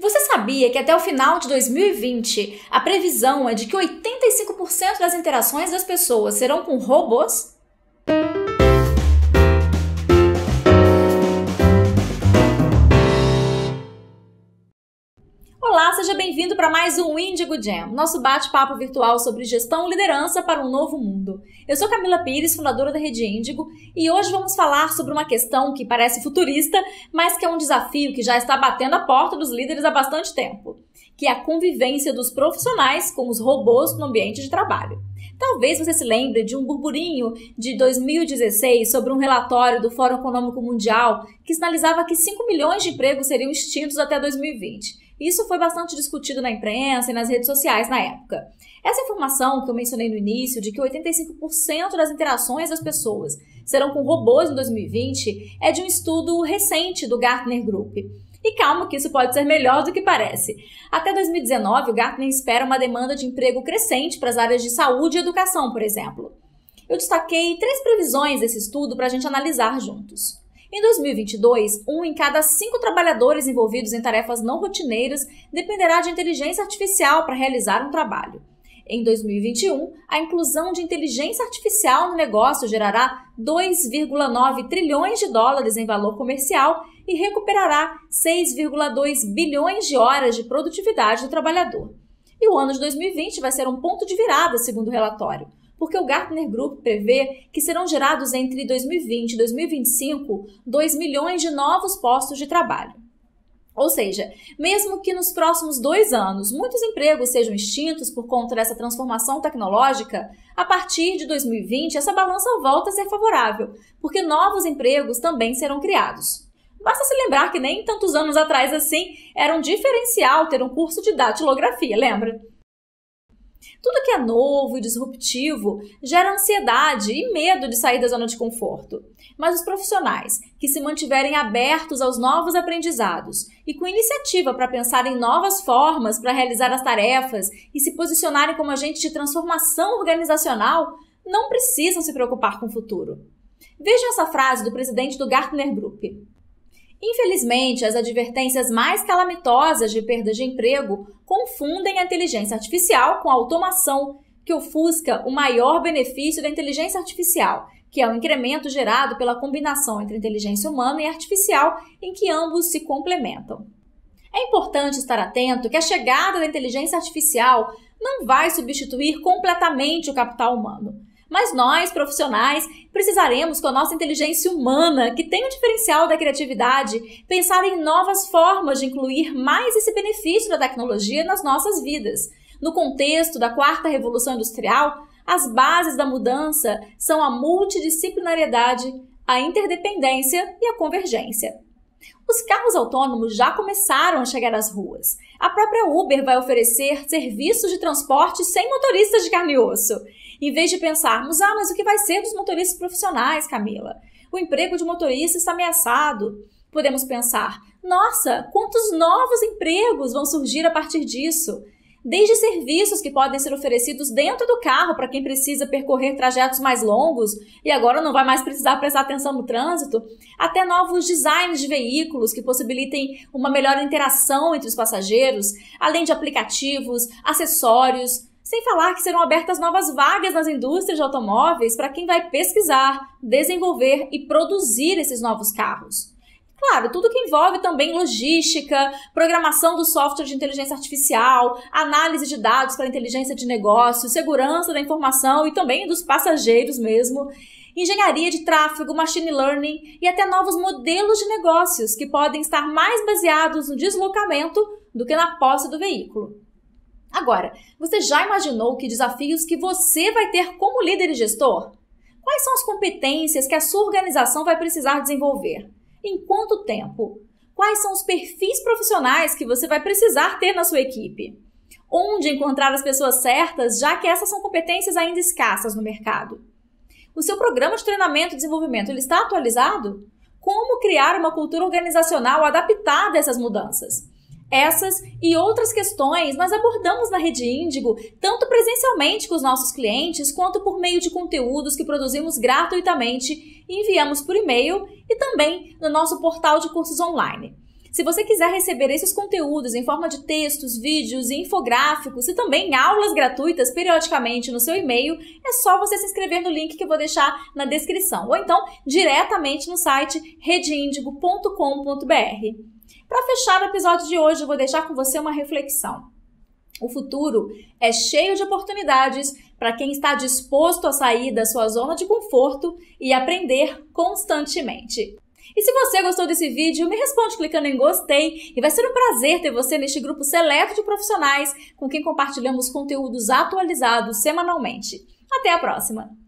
Você sabia que até o final de 2020 a previsão é de que 85% das interações das pessoas serão com robôs? Bem-vindo para mais um Indigo Jam, nosso bate-papo virtual sobre gestão e liderança para um novo mundo. Eu sou Camila Pires, fundadora da Rede Índigo, e hoje vamos falar sobre uma questão que parece futurista, mas que é um desafio que já está batendo a porta dos líderes há bastante tempo, que é a convivência dos profissionais com os robôs no ambiente de trabalho. Talvez você se lembre de um burburinho de 2016 sobre um relatório do Fórum Econômico Mundial que sinalizava que 5 milhões de empregos seriam extintos até 2020. Isso foi bastante discutido na imprensa e nas redes sociais na época. Essa informação que eu mencionei no início, de que 85% das interações das pessoas serão com robôs em 2020, é de um estudo recente do Gartner Group. E calma que isso pode ser melhor do que parece. Até 2019, o Gartner espera uma demanda de emprego crescente para as áreas de saúde e educação, por exemplo. Eu destaquei três previsões desse estudo para a gente analisar juntos. Em 2022, um em cada cinco trabalhadores envolvidos em tarefas não rotineiras dependerá de inteligência artificial para realizar um trabalho. Em 2021, a inclusão de inteligência artificial no negócio gerará 2,9 trilhões de dólares em valor comercial e recuperará 6,2 bilhões de horas de produtividade do trabalhador. E o ano de 2020 vai ser um ponto de virada, segundo o relatório porque o Gartner Group prevê que serão gerados entre 2020 e 2025 2 milhões de novos postos de trabalho. Ou seja, mesmo que nos próximos dois anos muitos empregos sejam extintos por conta dessa transformação tecnológica, a partir de 2020 essa balança volta a ser favorável, porque novos empregos também serão criados. Basta se lembrar que nem tantos anos atrás assim era um diferencial ter um curso de datilografia, lembra? Tudo que é novo e disruptivo gera ansiedade e medo de sair da zona de conforto. Mas os profissionais que se mantiverem abertos aos novos aprendizados e com iniciativa para pensar em novas formas para realizar as tarefas e se posicionarem como agentes de transformação organizacional, não precisam se preocupar com o futuro. Veja essa frase do presidente do Gartner Group. Infelizmente, as advertências mais calamitosas de perda de emprego confundem a inteligência artificial com a automação, que ofusca o maior benefício da inteligência artificial, que é o incremento gerado pela combinação entre inteligência humana e artificial, em que ambos se complementam. É importante estar atento que a chegada da inteligência artificial não vai substituir completamente o capital humano. Mas nós, profissionais, precisaremos, com a nossa inteligência humana, que tem o diferencial da criatividade, pensar em novas formas de incluir mais esse benefício da tecnologia nas nossas vidas. No contexto da quarta revolução industrial, as bases da mudança são a multidisciplinariedade, a interdependência e a convergência. Os carros autônomos já começaram a chegar às ruas. A própria Uber vai oferecer serviços de transporte sem motoristas de carne e osso. Em vez de pensarmos, ah, mas o que vai ser dos motoristas profissionais, Camila? O emprego de motorista está ameaçado. Podemos pensar, nossa, quantos novos empregos vão surgir a partir disso? Desde serviços que podem ser oferecidos dentro do carro para quem precisa percorrer trajetos mais longos e agora não vai mais precisar prestar atenção no trânsito, até novos designs de veículos que possibilitem uma melhor interação entre os passageiros, além de aplicativos, acessórios, sem falar que serão abertas novas vagas nas indústrias de automóveis para quem vai pesquisar, desenvolver e produzir esses novos carros. Claro, tudo que envolve também logística, programação do software de inteligência artificial, análise de dados para inteligência de negócio, segurança da informação e também dos passageiros mesmo, engenharia de tráfego, machine learning e até novos modelos de negócios que podem estar mais baseados no deslocamento do que na posse do veículo. Agora, você já imaginou que desafios que você vai ter como líder e gestor? Quais são as competências que a sua organização vai precisar desenvolver? Em quanto tempo? Quais são os perfis profissionais que você vai precisar ter na sua equipe? Onde encontrar as pessoas certas, já que essas são competências ainda escassas no mercado? O seu programa de treinamento e desenvolvimento ele está atualizado? Como criar uma cultura organizacional adaptada a essas mudanças? Essas e outras questões nós abordamos na Rede Índigo, tanto presencialmente com os nossos clientes, quanto por meio de conteúdos que produzimos gratuitamente enviamos por e-mail e também no nosso portal de cursos online. Se você quiser receber esses conteúdos em forma de textos, vídeos e infográficos e também aulas gratuitas periodicamente no seu e-mail, é só você se inscrever no link que eu vou deixar na descrição ou então diretamente no site redindigo.com.br. Para fechar o episódio de hoje, eu vou deixar com você uma reflexão. O futuro é cheio de oportunidades para quem está disposto a sair da sua zona de conforto e aprender constantemente. E se você gostou desse vídeo, me responde clicando em gostei e vai ser um prazer ter você neste grupo seleto de profissionais com quem compartilhamos conteúdos atualizados semanalmente. Até a próxima!